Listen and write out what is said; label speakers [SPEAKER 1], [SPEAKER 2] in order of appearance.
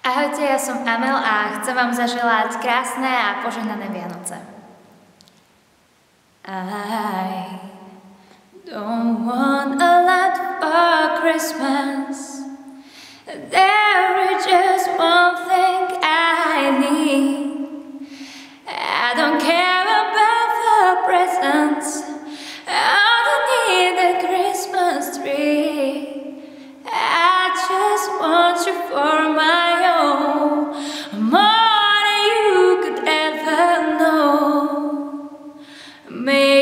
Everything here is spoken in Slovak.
[SPEAKER 1] Ahojte, ja som Amel a chcem vám zaželať krásne a požehnané Vianoce. I don't want a lot for Christmas. There May